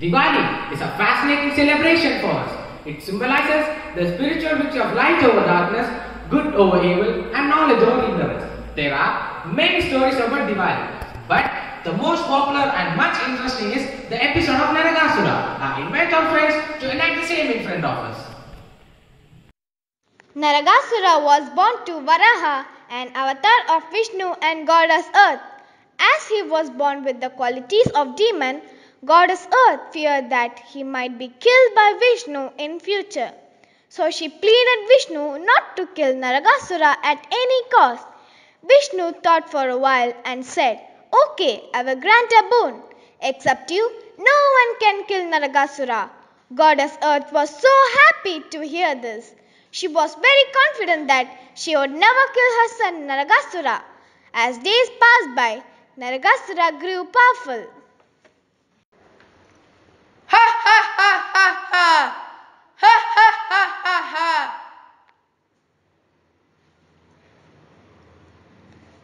Diwali is a fascinating celebration for us. It symbolizes the spiritual victory of light over darkness, good over evil, and knowledge over ignorance. There are many stories about Diwali, but the most popular and much interesting is the episode of Naragasura. I invite our friends to enact the same in front of us. Naragasura was born to Varaha, an avatar of Vishnu and goddess Earth. As he was born with the qualities of demon, goddess Earth feared that he might be killed by Vishnu in future. So she pleaded Vishnu not to kill Naragasura at any cost. Vishnu thought for a while and said, Okay, I will grant a boon. Except you, no one can kill Naragasura. Goddess Earth was so happy to hear this. She was very confident that she would never kill her son Naragasura. As days passed by, Naragasura grew powerful. Ha ha ha ha ha! Ha ha!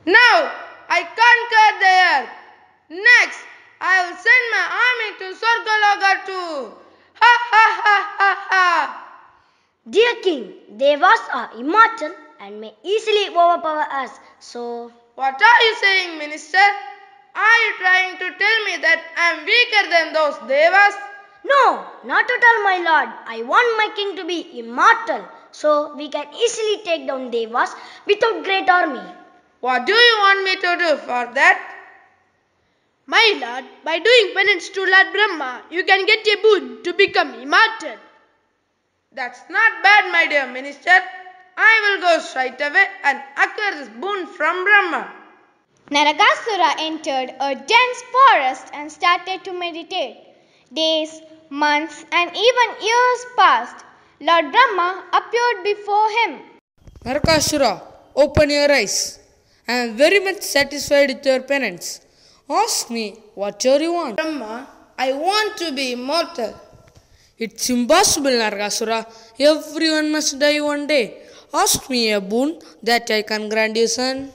Now I conquer the earth. Next, I will send my army to Sargaloga too. Ha ha ha ha ha! Dear king, Devas are immortal and may easily overpower us. So, What are you saying, minister? Are you trying to tell me that I am weaker than those devas? No, not at all, my lord. I want my king to be immortal, so we can easily take down Devas without great army. What do you want me to do for that? My lord, by doing penance to Lord Brahma, you can get a boon to become immortal. That's not bad, my dear minister. I will go straight away and acquire this boon from Brahma. Naragasura entered a dense forest and started to meditate. Days, months, and even years passed. Lord Brahma appeared before him. Narakasura, open your eyes. I am very much satisfied with your penance. Ask me whatever you want. Brahma, I want to be immortal. It's impossible, Narakasura. Everyone must die one day. Ask me a boon that I can grant you, son.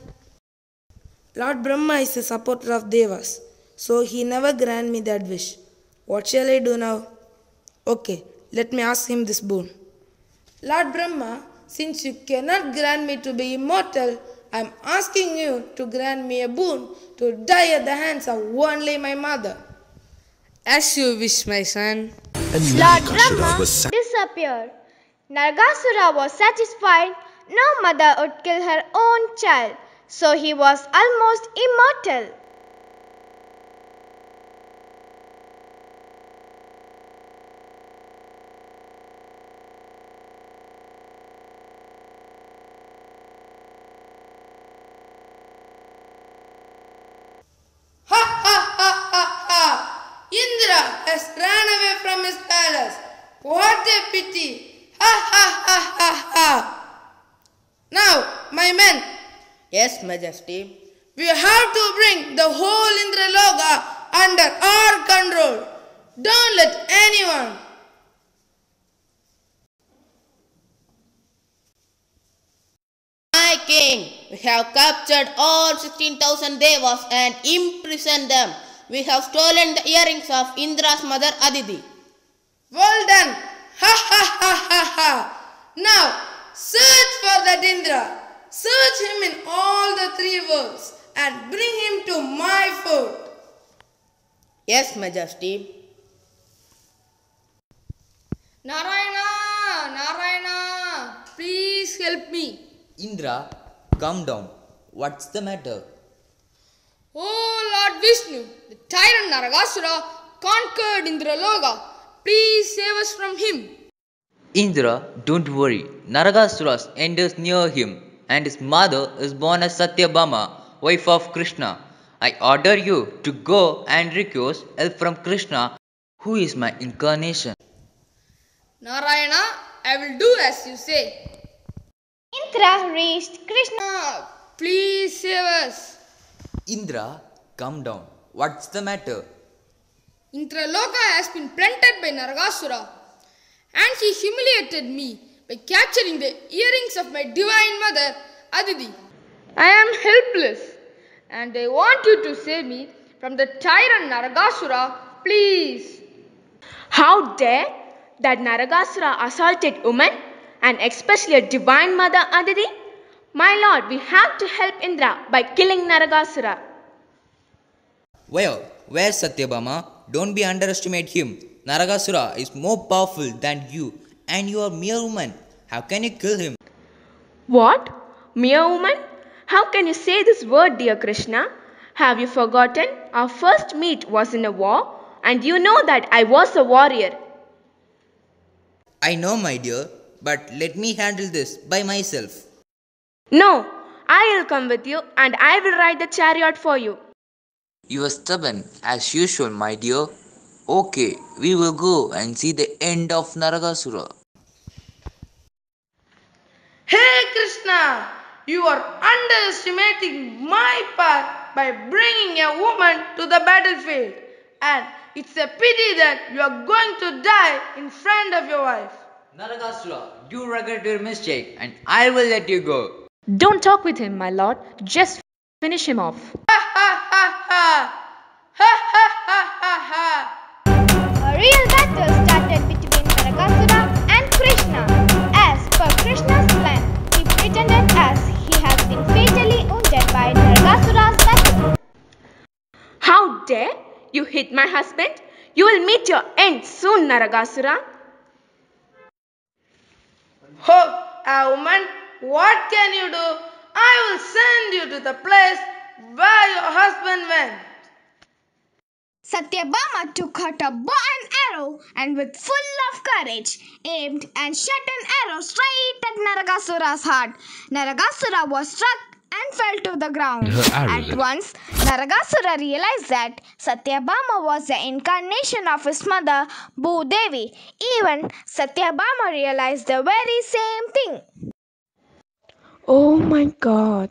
Lord Brahma is a supporter of Devas, so he never grant me that wish. What shall I do now? Okay, let me ask him this boon. Lord Brahma, since you cannot grant me to be immortal, I am asking you to grant me a boon to die at the hands of only my mother. As you wish, my son. Lord Narakasura Brahma disappeared. Naragasura was satisfied no mother would kill her own child, so he was almost immortal. Ha ha ha ha ha! Indra has ran away from his palace. What a pity! Ha ha ha ha ha! Now, my men, Yes, Majesty. we have to bring the whole Indraloka under our control. Don't let anyone. My king, we have captured all 16,000 devas and imprisoned them. We have stolen the earrings of Indra's mother Aditi. Well done! Ha ha ha ha ha! Now, search for that Indra. Search him in all the three worlds and bring him to my fort. Yes, Majesty. Narayana, Narayana, please help me. Indra, calm down. What's the matter? Oh Lord Vishnu, the tyrant Naragasura conquered Indraloka. Please save us from him. Indra, don't worry. Naragasura's enters near him, and his mother is born as Satyabhama, wife of Krishna. I order you to go and request help from Krishna, who is my incarnation. Narayana, I will do as you say. Indra reached Krishna. Please save us. Indra, calm down. What's the matter? Indraloka has been planted by Naragasura and he humiliated me by capturing the earrings of my divine mother Aditi. I am helpless and I want you to save me from the tyrant Naragasura, please. How dare that Naragasura assaulted women and especially a divine mother Aditi? My lord, we have to help Indra by killing Naragasura. Well, where's Satyabhama? Don't be underestimate him. Naragasura is more powerful than you, and you are mere woman. How can you kill him? What? Mere woman? How can you say this word, dear Krishna? Have you forgotten? Our first meet was in a war, and you know that I was a warrior. I know, my dear, but let me handle this by myself. No, I will come with you and I will ride the chariot for you. You are stubborn as usual, my dear. Okay, we will go and see the end of Naragasura. Hey Krishna, you are underestimating my power by bringing a woman to the battlefield. And it's a pity that you are going to die in front of your wife. Naragasura, do regret your mistake, and I will let you go. Don't talk with him, my lord. Just finish him off. Ha ha ha ha! Ha ha ha ha ha! A real battle started between Naragasura and Krishna. As per Krishna's plan, he pretended as he has been fatally wounded by Naragasura's weapon. How dare you hit my husband? You will meet your end soon, Naragasura. Oh, a woman, what can you do? I will send you to the place where your husband went. Satyabhama took out a bow and arrow and with full of courage aimed and shot an arrow straight at Naragasura's heart. Naragasura was struck and fell to the ground. At once, Naragasura realized that Satyabhama was the incarnation of his mother, Bhudevi. Even Satyabhama realized the very same thing. Oh my God,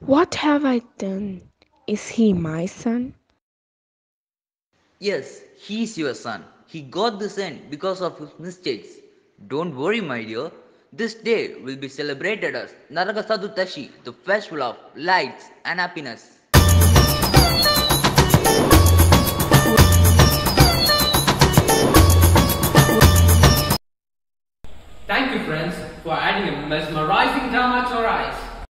what have I done? Is he my son? Yes, he is your son. He got this end because of his mistakes. Don't worry, my dear. This day will be celebrated as Naraka the festival of lights and happiness. Thank you, friends for adding a mesmerizing drama to our eyes.